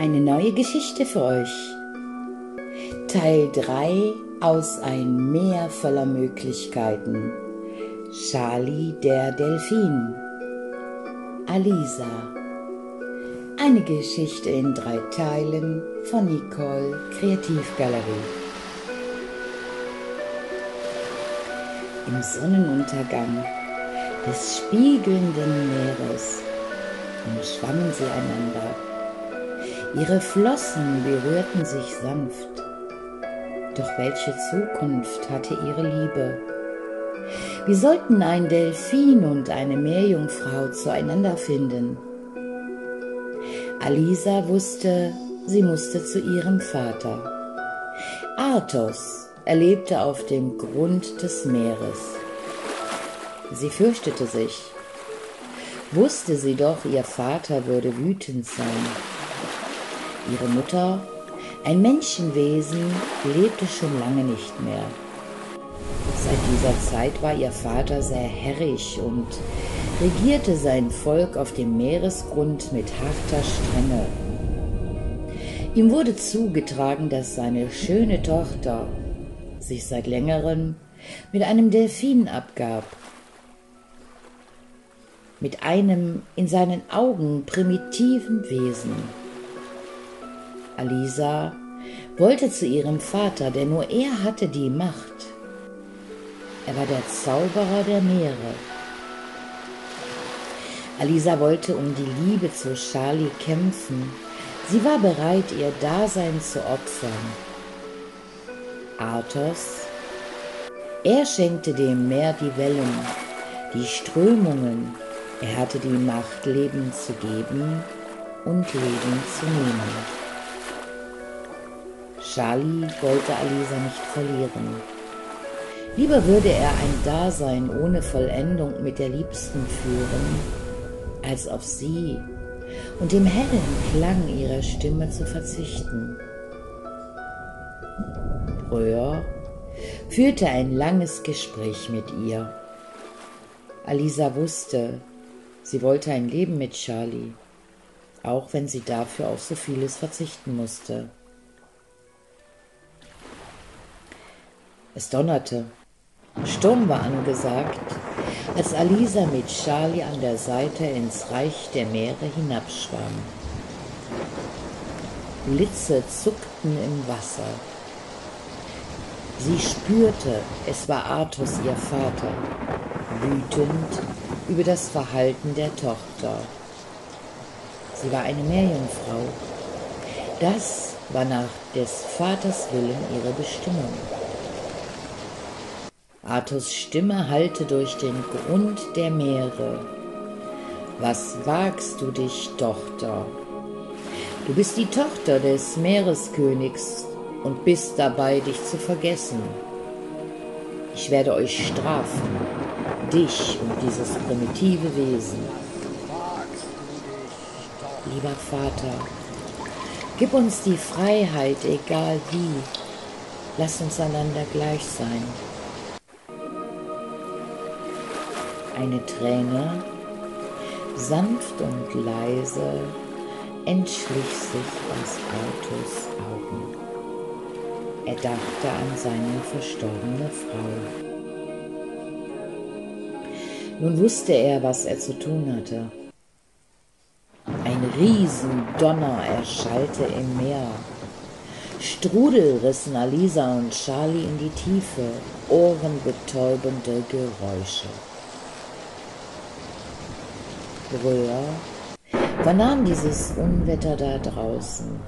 eine neue Geschichte für euch. Teil 3 aus Ein Meer voller Möglichkeiten. Charlie der Delfin. Alisa. Eine Geschichte in drei Teilen von Nicole Kreativgalerie. Im Sonnenuntergang des spiegelnden Meeres umschwammen sie einander Ihre Flossen berührten sich sanft. Doch welche Zukunft hatte ihre Liebe? Wie sollten ein Delfin und eine Meerjungfrau zueinander finden? Alisa wusste, sie musste zu ihrem Vater. Arthos erlebte auf dem Grund des Meeres. Sie fürchtete sich. Wusste sie doch, ihr Vater würde wütend sein. Ihre Mutter, ein Menschenwesen, lebte schon lange nicht mehr. Seit dieser Zeit war ihr Vater sehr herrig und regierte sein Volk auf dem Meeresgrund mit harter Strenge. Ihm wurde zugetragen, dass seine schöne Tochter sich seit längerem mit einem Delfin abgab, mit einem in seinen Augen primitiven Wesen. Alisa wollte zu ihrem Vater, denn nur er hatte die Macht. Er war der Zauberer der Meere. Alisa wollte um die Liebe zu Charlie kämpfen. Sie war bereit, ihr Dasein zu opfern. Arthos, er schenkte dem Meer die Wellen, die Strömungen. Er hatte die Macht, Leben zu geben und Leben zu nehmen. Charlie wollte Alisa nicht verlieren. Lieber würde er ein Dasein ohne Vollendung mit der Liebsten führen, als auf sie und dem hellen Klang ihrer Stimme zu verzichten. Röhr führte ein langes Gespräch mit ihr. Alisa wusste, sie wollte ein Leben mit Charlie, auch wenn sie dafür auf so vieles verzichten musste. Es donnerte. Sturm war angesagt, als Alisa mit Charlie an der Seite ins Reich der Meere hinabschwamm. Blitze zuckten im Wasser. Sie spürte, es war Artus ihr Vater, wütend über das Verhalten der Tochter. Sie war eine Meerjungfrau. Das war nach des Vaters Willen ihre Bestimmung. Artus Stimme hallte durch den Grund der Meere. Was wagst du dich, Tochter? Du bist die Tochter des Meereskönigs und bist dabei, dich zu vergessen. Ich werde euch strafen, dich und dieses primitive Wesen. Lieber Vater, gib uns die Freiheit, egal wie. Lass uns einander gleich sein. Eine Träne, sanft und leise, entschlich sich aus Arthurs Augen. Er dachte an seine verstorbene Frau. Nun wusste er, was er zu tun hatte. Ein Riesendonner erschallte im Meer. Strudel rissen Alisa und Charlie in die Tiefe, ohrenbetäubende Geräusche. Brüller vernahm dieses Unwetter da draußen.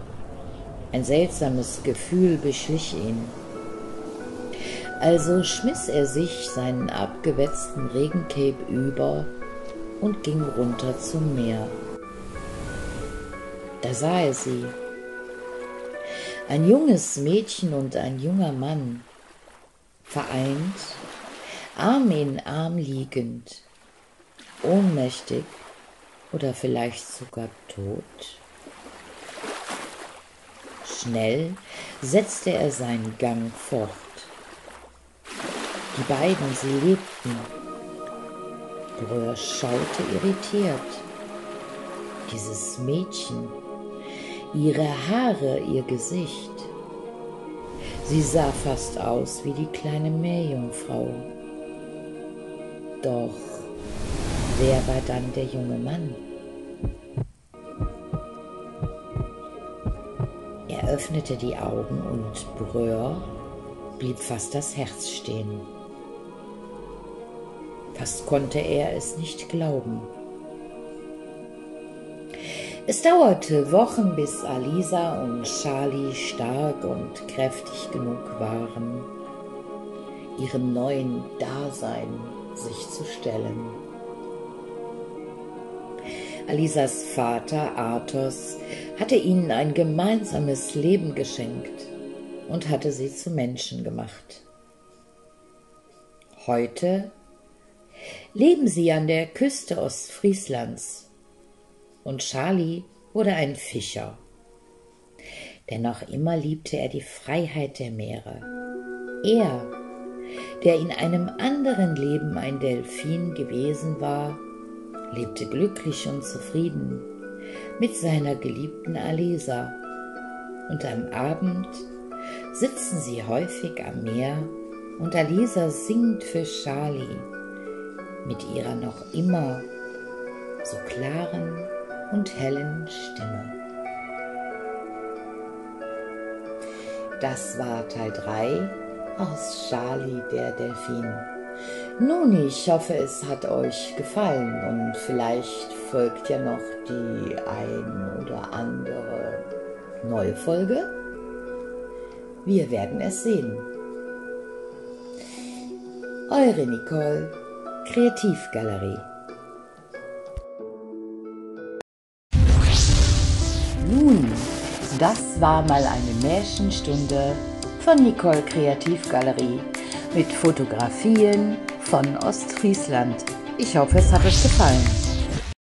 Ein seltsames Gefühl beschlich ihn. Also schmiss er sich seinen abgewetzten Regencape über und ging runter zum Meer. Da sah er sie. Ein junges Mädchen und ein junger Mann, vereint, Arm in Arm liegend, ohnmächtig oder vielleicht sogar tot? Schnell setzte er seinen Gang fort. Die beiden, sie lebten. Bröhr schaute irritiert. Dieses Mädchen, ihre Haare, ihr Gesicht. Sie sah fast aus wie die kleine Meerjungfrau. Doch wer war dann der junge Mann? Er öffnete die Augen und Bröhr blieb fast das Herz stehen. Fast konnte er es nicht glauben. Es dauerte Wochen, bis Alisa und Charlie stark und kräftig genug waren, ihrem neuen Dasein sich zu stellen. Alisas Vater Athos hatte ihnen ein gemeinsames Leben geschenkt und hatte sie zu Menschen gemacht. Heute leben sie an der Küste Ostfrieslands und Charlie wurde ein Fischer. Denn noch immer liebte er die Freiheit der Meere. Er, der in einem anderen Leben ein Delfin gewesen war, lebte glücklich und zufrieden mit seiner geliebten Alisa. Und am Abend sitzen sie häufig am Meer und Alisa singt für Charlie mit ihrer noch immer so klaren und hellen Stimme. Das war Teil 3 aus Charlie der Delfin. Nun, ich hoffe, es hat euch gefallen und vielleicht folgt ja noch die ein oder andere neue Folge. Wir werden es sehen. Eure Nicole, Kreativgalerie. Nun, das war mal eine Märchenstunde von Nicole Kreativgalerie mit Fotografien von Ostfriesland. Ich hoffe, es hat euch gefallen.